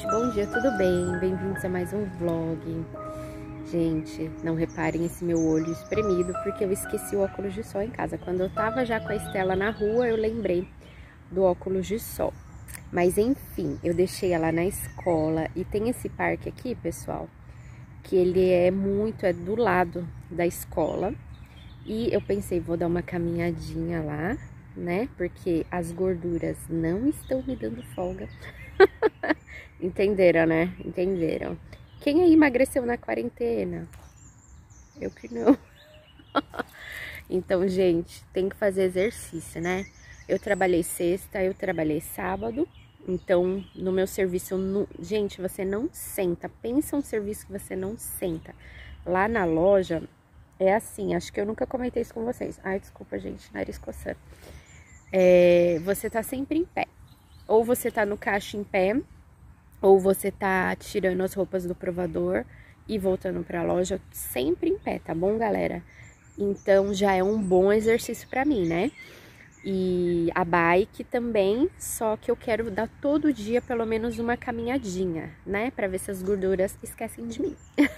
gente, bom dia, tudo bem? Bem-vindos a mais um vlog. Gente, não reparem esse meu olho espremido, porque eu esqueci o óculos de sol em casa. Quando eu tava já com a Estela na rua, eu lembrei do óculos de sol. Mas enfim, eu deixei ela na escola e tem esse parque aqui, pessoal, que ele é muito, é do lado da escola. E eu pensei, vou dar uma caminhadinha lá, né? Porque as gorduras não estão me dando folga. Entenderam, né? Entenderam. Quem aí emagreceu na quarentena? Eu que não. então, gente, tem que fazer exercício, né? Eu trabalhei sexta, eu trabalhei sábado. Então, no meu serviço, gente, você não senta. Pensa um serviço que você não senta. Lá na loja, é assim, acho que eu nunca comentei isso com vocês. Ai, desculpa, gente, nariz coçando. É, você tá sempre em pé. Ou você tá no caixa em pé, ou você tá tirando as roupas do provador e voltando pra loja sempre em pé, tá bom, galera? Então já é um bom exercício pra mim, né? E a bike também, só que eu quero dar todo dia pelo menos uma caminhadinha, né? Pra ver se as gorduras esquecem de mim.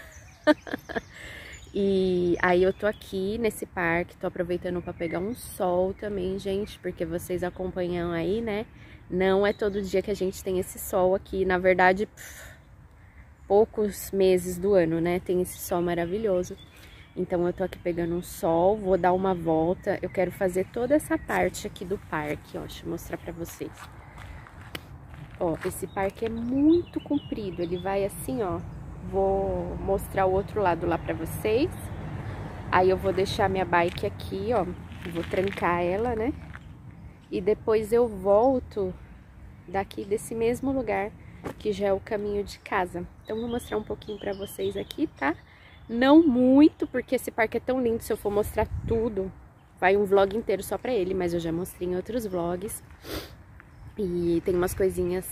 E aí eu tô aqui nesse parque, tô aproveitando para pegar um sol também, gente, porque vocês acompanham aí, né? Não é todo dia que a gente tem esse sol aqui, na verdade, pff, poucos meses do ano, né? Tem esse sol maravilhoso. Então eu tô aqui pegando um sol, vou dar uma volta. Eu quero fazer toda essa parte aqui do parque, ó, deixa eu mostrar pra vocês. Ó, esse parque é muito comprido, ele vai assim, ó, Vou mostrar o outro lado lá pra vocês. Aí eu vou deixar minha bike aqui, ó. Vou trancar ela, né? E depois eu volto daqui desse mesmo lugar, que já é o caminho de casa. Então, vou mostrar um pouquinho pra vocês aqui, tá? Não muito, porque esse parque é tão lindo, se eu for mostrar tudo, vai um vlog inteiro só pra ele, mas eu já mostrei em outros vlogs. E tem umas coisinhas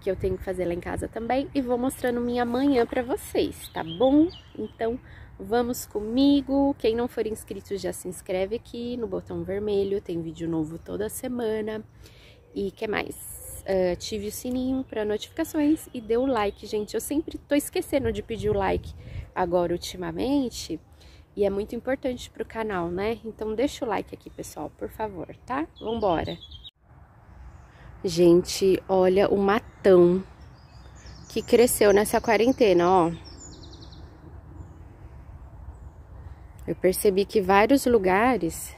que eu tenho que fazer lá em casa também e vou mostrando minha manhã para vocês, tá bom? Então, vamos comigo. Quem não for inscrito já se inscreve aqui no botão vermelho, tem vídeo novo toda semana. E que mais? Uh, ative o sininho para notificações e dê o like, gente. Eu sempre tô esquecendo de pedir o like agora ultimamente. E é muito importante pro canal, né? Então deixa o like aqui, pessoal, por favor, tá? Vambora! Gente, olha o matão que cresceu nessa quarentena, ó. Eu percebi que vários lugares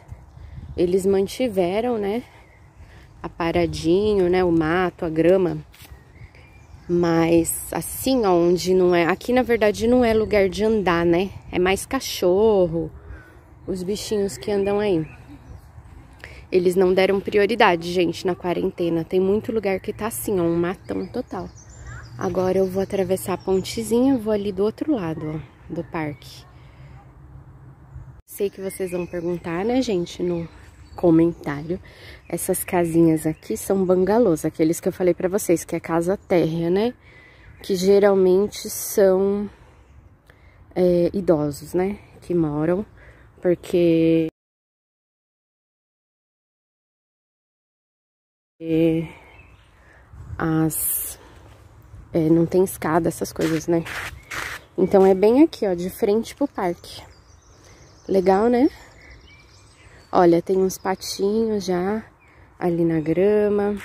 eles mantiveram, né? Aparadinho, né? O mato, a grama. Mas assim, onde não é. Aqui na verdade não é lugar de andar, né? É mais cachorro, os bichinhos que andam aí. Eles não deram prioridade, gente, na quarentena. Tem muito lugar que tá assim, ó, um matão total. Agora eu vou atravessar a pontezinha, vou ali do outro lado, ó, do parque. Sei que vocês vão perguntar, né, gente, no comentário. Essas casinhas aqui são bangalôs, aqueles que eu falei pra vocês, que é casa térrea, né? Que geralmente são é, idosos, né? Que moram, porque as é, não tem escada, essas coisas, né? Então é bem aqui, ó, de frente pro parque. Legal, né? Olha, tem uns patinhos já ali na grama.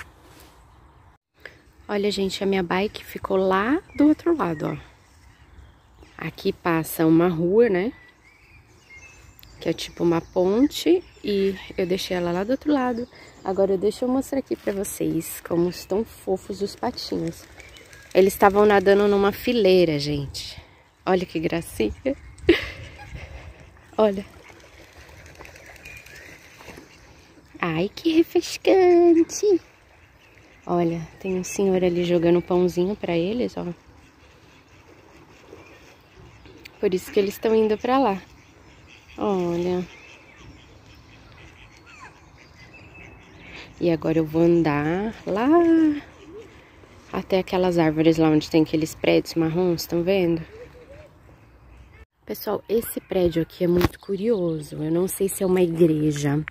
Olha, gente, a minha bike ficou lá do outro lado, ó. Aqui passa uma rua, né? Que é tipo uma ponte e eu deixei ela lá do outro lado. Agora deixa eu mostrar aqui pra vocês como estão fofos os patinhos. Eles estavam nadando numa fileira, gente. Olha que gracinha. Olha. Ai, que refrescante. Olha, tem um senhor ali jogando pãozinho pra eles, ó. Por isso que eles estão indo pra lá. Olha. E agora eu vou andar lá até aquelas árvores lá onde tem aqueles prédios marrons, estão vendo? Pessoal, esse prédio aqui é muito curioso. Eu não sei se é uma igreja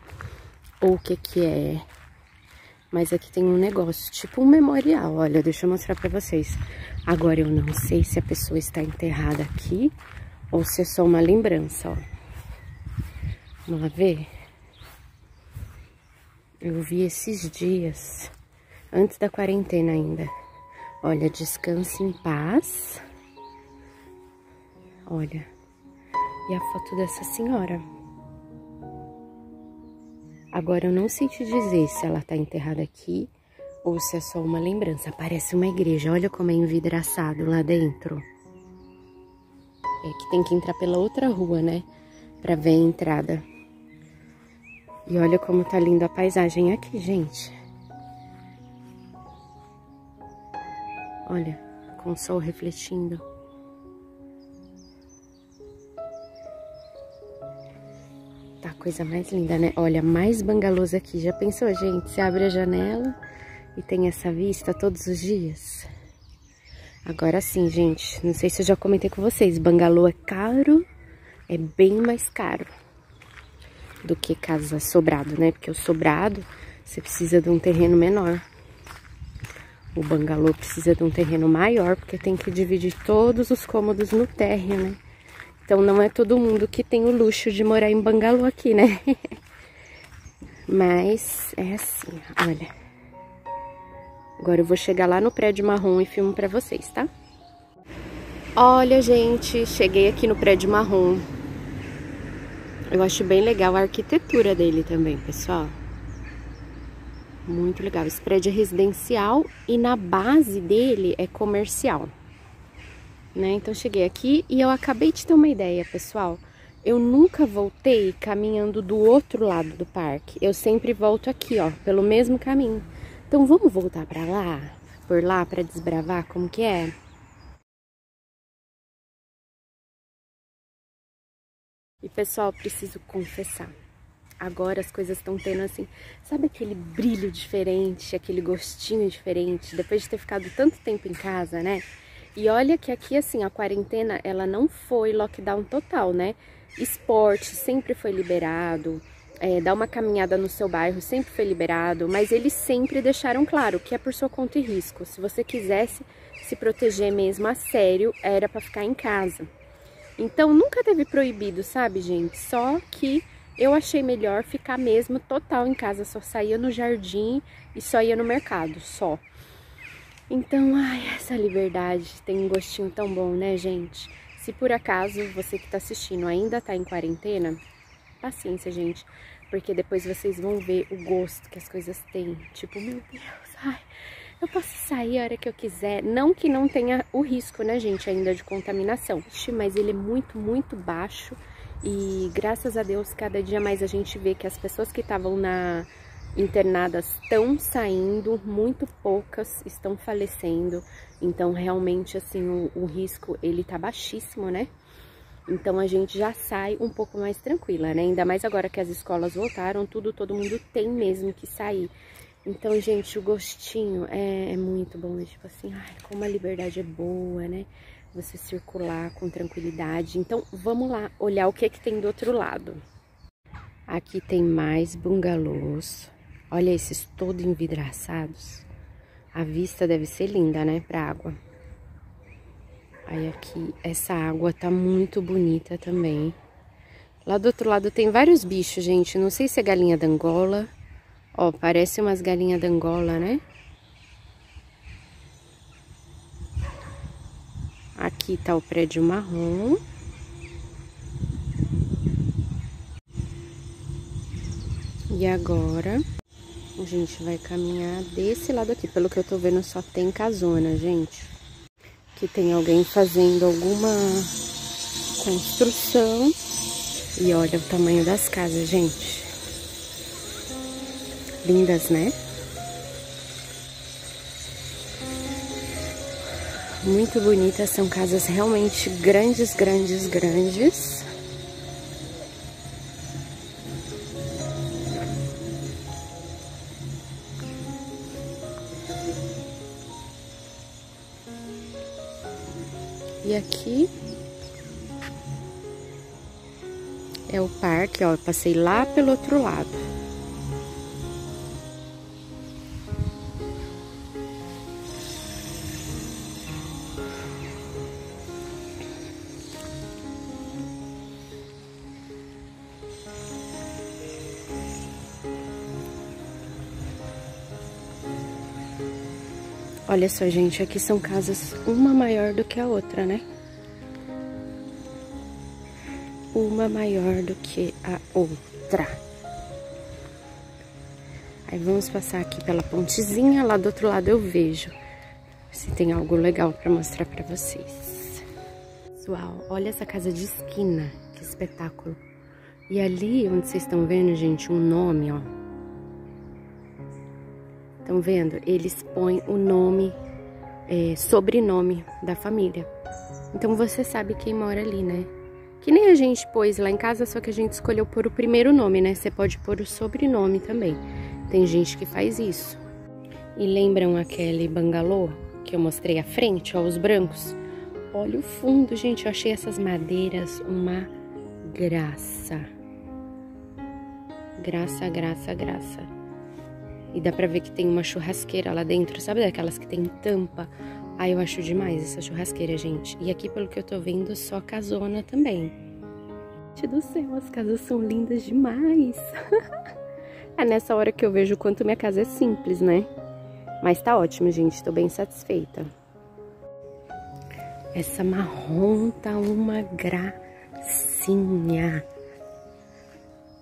ou o que que é. Mas aqui tem um negócio, tipo um memorial. Olha, deixa eu mostrar pra vocês. Agora eu não sei se a pessoa está enterrada aqui ou se é só uma lembrança, ó. Vamos lá ver? Eu vi esses dias, antes da quarentena ainda. Olha, descanse em paz. Olha. E a foto dessa senhora. Agora eu não sei te dizer se ela tá enterrada aqui ou se é só uma lembrança. Parece uma igreja. Olha como é envidraçado lá dentro. É que tem que entrar pela outra rua, né? Pra ver a entrada. E olha como tá linda a paisagem aqui, gente. Olha, com o sol refletindo. Coisa mais linda, né? Olha, mais bangalôs aqui. Já pensou, gente? Você abre a janela e tem essa vista todos os dias. Agora sim, gente. Não sei se eu já comentei com vocês. Bangalô é caro. É bem mais caro do que casa sobrado, né? Porque o sobrado, você precisa de um terreno menor. O bangalô precisa de um terreno maior, porque tem que dividir todos os cômodos no térreo, né? Então não é todo mundo que tem o luxo de morar em Bangalô aqui, né? Mas é assim, olha. Agora eu vou chegar lá no prédio marrom e filmo pra vocês, tá? Olha, gente, cheguei aqui no prédio marrom. Eu acho bem legal a arquitetura dele também, pessoal. Muito legal. Esse prédio é residencial e na base dele é comercial né? Então cheguei aqui e eu acabei de ter uma ideia, pessoal. Eu nunca voltei caminhando do outro lado do parque. Eu sempre volto aqui, ó, pelo mesmo caminho. Então vamos voltar para lá, por lá para desbravar como que é? E pessoal, preciso confessar. Agora as coisas estão tendo assim, sabe aquele brilho diferente, aquele gostinho diferente, depois de ter ficado tanto tempo em casa, né? E olha que aqui, assim, a quarentena, ela não foi lockdown total, né? Esporte sempre foi liberado, é, dar uma caminhada no seu bairro sempre foi liberado, mas eles sempre deixaram claro que é por sua conta e risco. Se você quisesse se proteger mesmo a sério, era para ficar em casa. Então, nunca teve proibido, sabe, gente? Só que eu achei melhor ficar mesmo total em casa, só saía no jardim e só ia no mercado, só. Então, ai, essa liberdade tem um gostinho tão bom, né, gente? Se por acaso você que tá assistindo ainda tá em quarentena, paciência, gente, porque depois vocês vão ver o gosto que as coisas têm. Tipo, meu Deus, ai, eu posso sair a hora que eu quiser. Não que não tenha o risco, né, gente, ainda de contaminação, mas ele é muito, muito baixo. E graças a Deus, cada dia mais a gente vê que as pessoas que estavam na internadas estão saindo, muito poucas estão falecendo, então realmente assim o, o, risco ele tá baixíssimo, né? Então a gente já sai um pouco mais tranquila, né? Ainda mais agora que as escolas voltaram, tudo, todo mundo tem mesmo que sair. Então, gente, o gostinho é, é muito bom, tipo assim, ai, como a liberdade é boa, né? Você circular com tranquilidade. Então, vamos lá olhar o que é que tem do outro lado. Aqui tem mais bungalôs. Olha esses todos envidraçados. A vista deve ser linda, né, pra água. Aí aqui, essa água tá muito bonita também. Lá do outro lado tem vários bichos, gente. Não sei se é galinha da Angola. Ó, parece umas galinhas da Angola, né? Aqui tá o prédio marrom. E agora a gente vai caminhar desse lado aqui. Pelo que eu tô vendo, só tem casona, gente. Aqui tem alguém fazendo alguma construção. E olha o tamanho das casas, gente. Lindas, né? Muito bonitas, são casas realmente grandes, grandes, grandes. E aqui é o parque, ó. Eu passei lá pelo outro lado. Olha só, gente, aqui são casas uma maior do que a outra, né? Uma maior do que a outra. Aí vamos passar aqui pela pontezinha, lá do outro lado eu vejo se tem algo legal para mostrar para vocês. Pessoal, olha essa casa de esquina, que espetáculo. E ali onde vocês estão vendo, gente, um nome, ó. Estão vendo? Eles põem o nome, é, sobrenome da família. Então você sabe quem mora ali, né? Que nem a gente pôs lá em casa, só que a gente escolheu pôr o primeiro nome, né? Você pode pôr o sobrenome também. Tem gente que faz isso. E lembram aquele bangalô que eu mostrei à frente, ó, os brancos? Olha o fundo, gente. Eu achei essas madeiras uma graça. Graça, graça, graça. E dá pra ver que tem uma churrasqueira lá dentro. Sabe daquelas que tem tampa? Ah, eu acho demais essa churrasqueira, gente. E aqui, pelo que eu tô vendo, só casona também. Gente do céu, as casas são lindas demais. É nessa hora que eu vejo o quanto minha casa é simples, né? Mas tá ótimo, gente. Tô bem satisfeita. Essa marrom tá uma gracinha.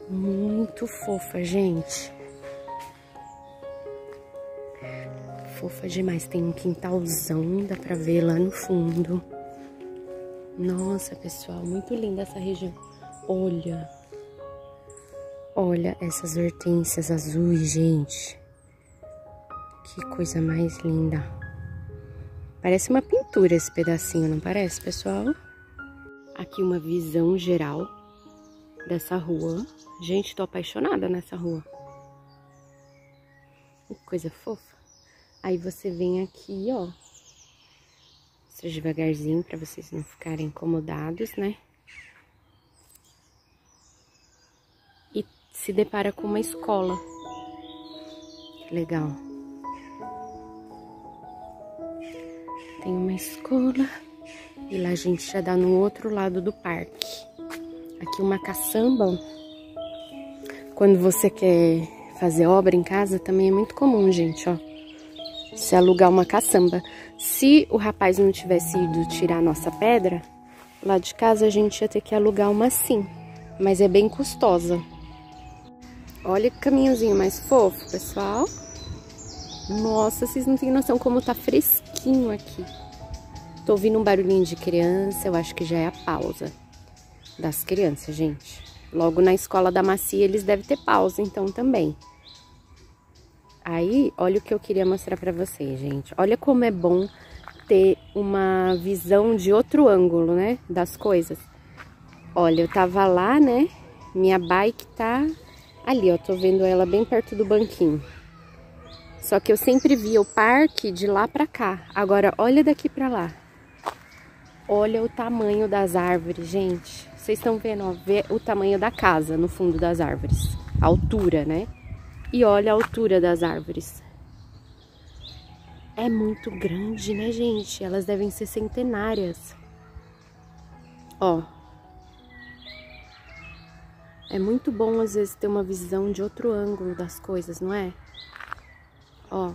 Muito fofa, gente. Fofa demais. Tem um quintalzão, dá pra ver lá no fundo. Nossa, pessoal, muito linda essa região. Olha. Olha essas hortênsias azuis, gente. Que coisa mais linda. Parece uma pintura esse pedacinho, não parece, pessoal? Aqui uma visão geral dessa rua. Gente, tô apaixonada nessa rua. Que coisa fofa. Aí você vem aqui, ó. Mostra devagarzinho para vocês não ficarem incomodados, né? se depara com uma escola. Legal. Tem uma escola e lá a gente já dá no outro lado do parque. Aqui uma caçamba. Quando você quer fazer obra em casa, também é muito comum, gente, ó. Se alugar uma caçamba. Se o rapaz não tivesse ido tirar a nossa pedra, lá de casa a gente ia ter que alugar uma sim. Mas é bem custosa. Olha que caminhozinho mais fofo, pessoal. Nossa, vocês não têm noção como tá fresquinho aqui. Tô ouvindo um barulhinho de criança, eu acho que já é a pausa das crianças, gente. Logo na escola da Macia eles devem ter pausa, então também. Aí, olha o que eu queria mostrar pra vocês, gente. Olha como é bom ter uma visão de outro ângulo, né, das coisas. Olha, eu tava lá, né, minha bike tá Ali, ó, tô vendo ela bem perto do banquinho. Só que eu sempre via o parque de lá pra cá. Agora, olha daqui pra lá. Olha o tamanho das árvores, gente. Vocês estão vendo, ó, vê o tamanho da casa no fundo das árvores. A altura, né? E olha a altura das árvores. É muito grande, né, gente? Elas devem ser centenárias. Ó, é muito bom, às vezes, ter uma visão de outro ângulo das coisas, não é? Ó.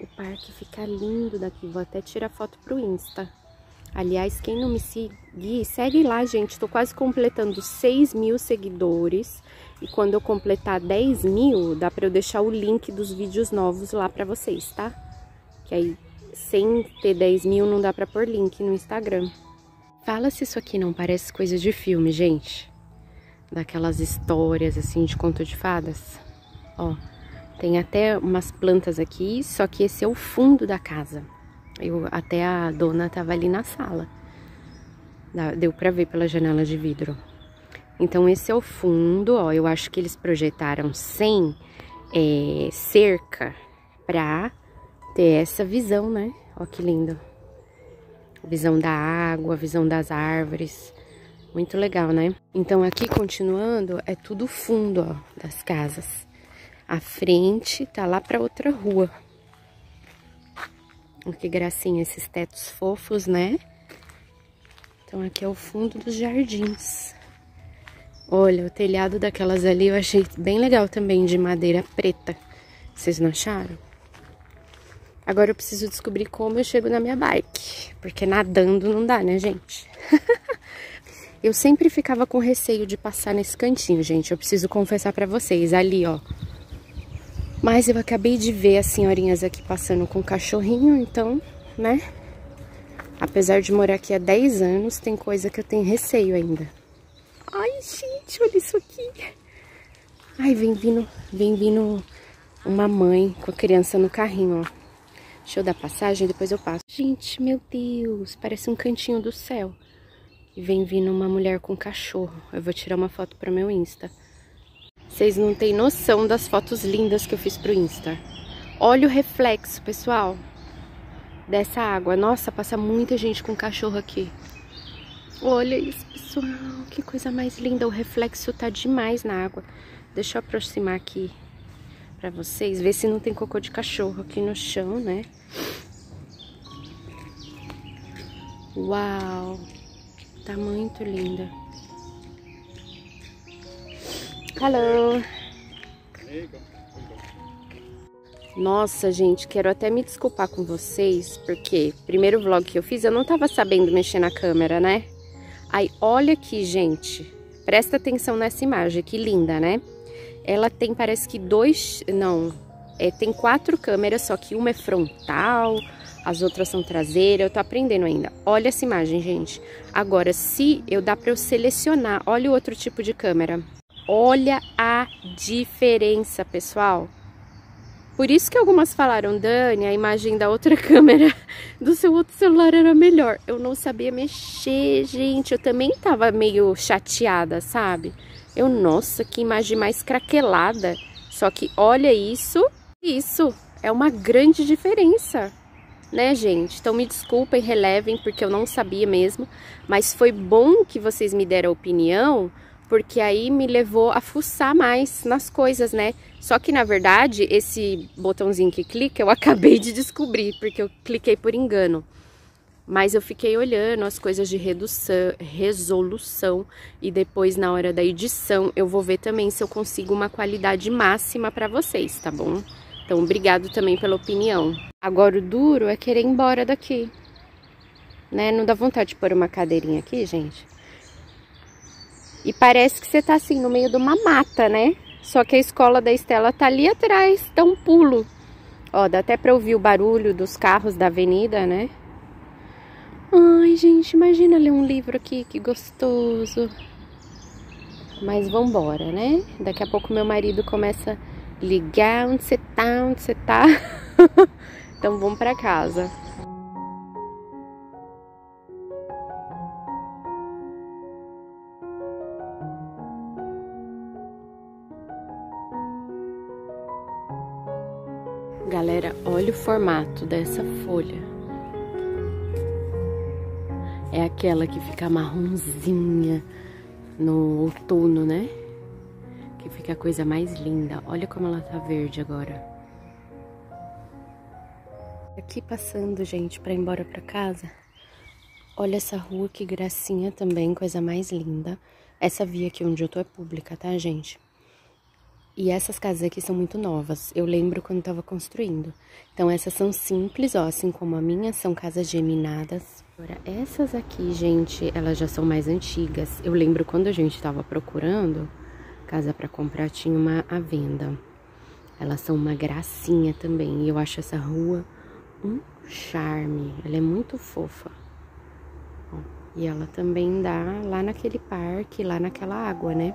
O parque fica lindo daqui. Vou até tirar foto pro Insta. Aliás, quem não me seguir, segue lá, gente. Tô quase completando 6 mil seguidores. E quando eu completar 10 mil, dá pra eu deixar o link dos vídeos novos lá pra vocês, tá? Que aí, sem ter 10 mil, não dá pra pôr link no Instagram. Fala se isso aqui não parece coisa de filme, gente. Daquelas histórias, assim, de conto de fadas. Ó, tem até umas plantas aqui, só que esse é o fundo da casa. Eu, até a dona tava ali na sala. Deu pra ver pela janela de vidro. Então, esse é o fundo, ó. Eu acho que eles projetaram sem é, cerca pra ter essa visão, né? Ó que lindo visão da água, visão das árvores. Muito legal, né? Então aqui continuando, é tudo fundo, ó, das casas. A frente tá lá pra outra rua. Que gracinha esses tetos fofos, né? Então aqui é o fundo dos jardins. Olha, o telhado daquelas ali eu achei bem legal também, de madeira preta. Vocês não acharam? Agora eu preciso descobrir como eu chego na minha bike. Porque nadando não dá, né, gente? eu sempre ficava com receio de passar nesse cantinho, gente. Eu preciso confessar pra vocês. Ali, ó. Mas eu acabei de ver as senhorinhas aqui passando com o cachorrinho, então, né? Apesar de morar aqui há 10 anos, tem coisa que eu tenho receio ainda. Ai, gente, olha isso aqui. Ai, vem vindo, vem vindo uma mãe com a criança no carrinho, ó. Deixa eu dar passagem, depois eu passo. Gente, meu Deus, parece um cantinho do céu. E vem vindo uma mulher com cachorro. Eu vou tirar uma foto para meu Insta. Vocês não têm noção das fotos lindas que eu fiz pro Insta. Olha o reflexo, pessoal, dessa água. Nossa, passa muita gente com cachorro aqui. Olha isso, pessoal, que coisa mais linda. O reflexo tá demais na água. Deixa eu aproximar aqui pra vocês, ver se não tem cocô de cachorro aqui no chão, né? Uau! Tá muito linda. Hello! Nossa, gente, quero até me desculpar com vocês, porque primeiro vlog que eu fiz, eu não tava sabendo mexer na câmera, né? Aí, olha aqui, gente. Presta atenção nessa imagem, que linda, né? Ela tem, parece que dois... Não, é, tem quatro câmeras, só que uma é frontal, as outras são traseiras. Eu tô aprendendo ainda. Olha essa imagem, gente. Agora, se eu dá pra eu selecionar... Olha o outro tipo de câmera. Olha a diferença, pessoal. Por isso que algumas falaram, Dani, a imagem da outra câmera do seu outro celular era melhor. Eu não sabia mexer, gente. Eu também tava meio chateada, sabe? Eu, nossa, que imagem mais craquelada. Só que olha isso, isso é uma grande diferença, né, gente? Então me desculpem, relevem, porque eu não sabia mesmo. Mas foi bom que vocês me deram a opinião, porque aí me levou a fuçar mais nas coisas, né? Só que na verdade, esse botãozinho que clica, eu acabei de descobrir, porque eu cliquei por engano. Mas eu fiquei olhando as coisas de redução, resolução e depois na hora da edição eu vou ver também se eu consigo uma qualidade máxima para vocês, tá bom? Então, obrigado também pela opinião. Agora o duro é querer ir embora daqui. Né? Não dá vontade de pôr uma cadeirinha aqui, gente? E parece que você tá assim no meio de uma mata, né? Só que a escola da Estela tá ali atrás, dá um pulo. Ó, dá até pra ouvir o barulho dos carros da avenida, né? Ai, gente, imagina ler um livro aqui, que gostoso. Mas vambora, né? Daqui a pouco meu marido começa a ligar onde você tá, onde você tá. então vamos pra casa. Galera, olha o formato dessa folha. É aquela que fica marronzinha no outono, né? Que fica a coisa mais linda. Olha como ela tá verde agora. Aqui passando, gente, pra ir embora pra casa. Olha essa rua, que gracinha também, coisa mais linda. Essa via aqui onde eu tô é pública, tá, gente? E essas casas aqui são muito novas, eu lembro quando estava construindo. Então essas são simples, ó, assim como a minha, são casas geminadas. Agora, essas aqui, gente, elas já são mais antigas. Eu lembro quando a gente estava procurando casa para comprar, tinha uma à venda. Elas são uma gracinha também, e eu acho essa rua um charme. Ela é muito fofa. Ó, e ela também dá lá naquele parque, lá naquela água, né?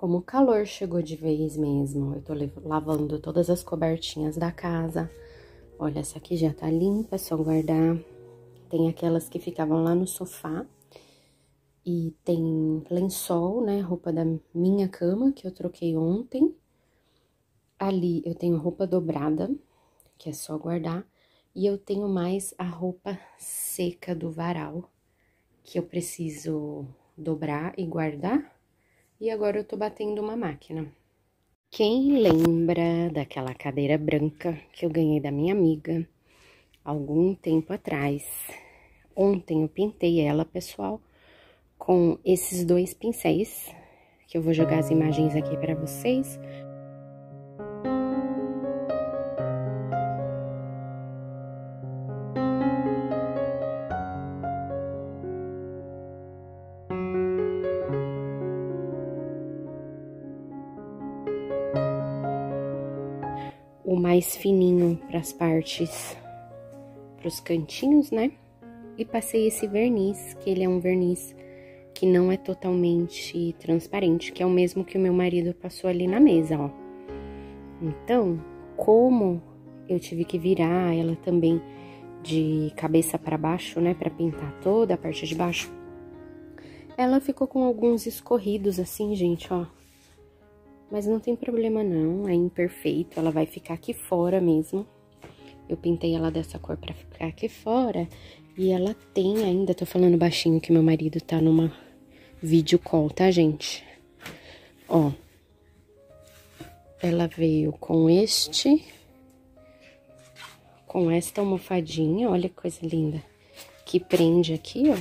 Como o calor chegou de vez mesmo, eu tô lavando todas as cobertinhas da casa. Olha, essa aqui já tá limpa, é só guardar. Tem aquelas que ficavam lá no sofá. E tem lençol, né, roupa da minha cama, que eu troquei ontem. Ali eu tenho roupa dobrada, que é só guardar. E eu tenho mais a roupa seca do varal, que eu preciso dobrar e guardar e agora eu tô batendo uma máquina. Quem lembra daquela cadeira branca que eu ganhei da minha amiga algum tempo atrás? Ontem eu pintei ela, pessoal, com esses dois pincéis, que eu vou jogar as imagens aqui para vocês. Mais fininho para as partes, para os cantinhos, né? E passei esse verniz, que ele é um verniz que não é totalmente transparente, que é o mesmo que o meu marido passou ali na mesa, ó. Então, como eu tive que virar ela também de cabeça para baixo, né, para pintar toda a parte de baixo, ela ficou com alguns escorridos assim, gente, ó. Mas não tem problema não, é imperfeito, ela vai ficar aqui fora mesmo. Eu pintei ela dessa cor pra ficar aqui fora. E ela tem ainda, tô falando baixinho que meu marido tá numa vídeo call, tá, gente? Ó. Ela veio com este. Com esta almofadinha, olha que coisa linda. Que prende aqui, ó.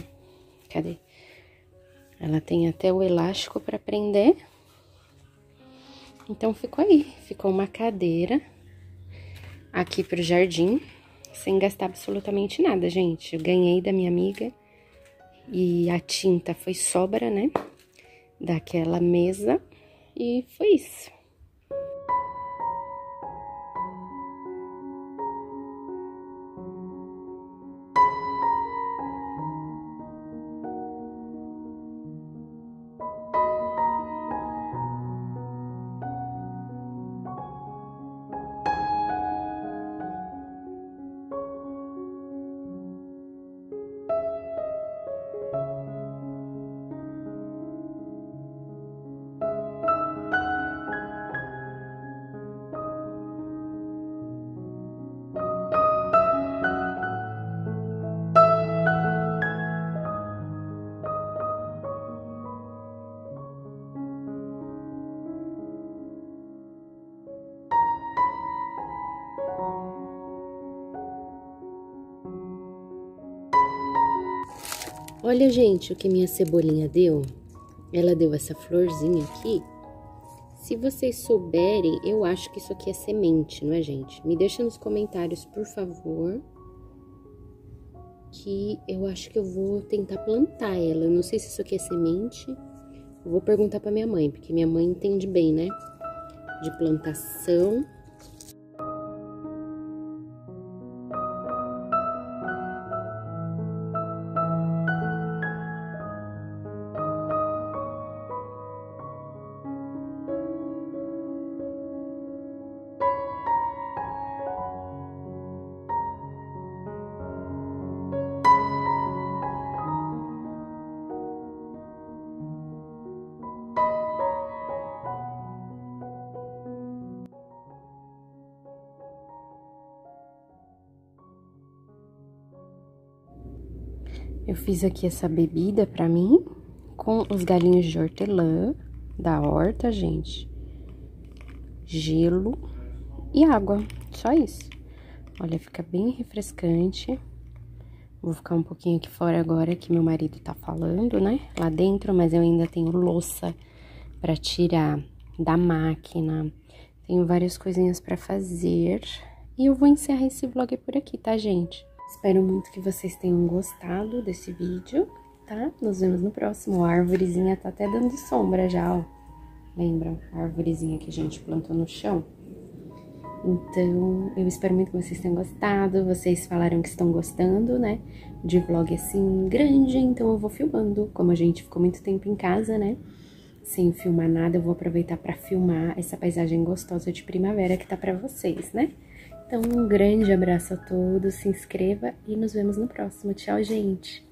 Cadê? Ela tem até o elástico pra prender. Então, ficou aí. Ficou uma cadeira aqui pro jardim, sem gastar absolutamente nada, gente. Eu ganhei da minha amiga e a tinta foi sobra, né? Daquela mesa e foi isso. Olha, gente, o que minha cebolinha deu. Ela deu essa florzinha aqui. Se vocês souberem, eu acho que isso aqui é semente, não é, gente? Me deixa nos comentários, por favor. Que eu acho que eu vou tentar plantar ela. Eu não sei se isso aqui é semente. Eu vou perguntar pra minha mãe, porque minha mãe entende bem, né? De plantação. Fiz aqui essa bebida pra mim, com os galinhos de hortelã da horta, gente. Gelo e água, só isso. Olha, fica bem refrescante. Vou ficar um pouquinho aqui fora agora que meu marido tá falando, né? Lá dentro, mas eu ainda tenho louça pra tirar da máquina. Tenho várias coisinhas pra fazer. E eu vou encerrar esse vlog por aqui, tá, gente? Espero muito que vocês tenham gostado desse vídeo, tá? Nos vemos no próximo. A árvorezinha tá até dando sombra já, ó. Lembram? A árvorezinha que a gente plantou no chão? Então, eu espero muito que vocês tenham gostado. Vocês falaram que estão gostando, né? De vlog assim grande, então eu vou filmando. Como a gente ficou muito tempo em casa, né? sem filmar nada, eu vou aproveitar para filmar essa paisagem gostosa de primavera que tá para vocês, né? Então, um grande abraço a todos, se inscreva e nos vemos no próximo. Tchau, gente!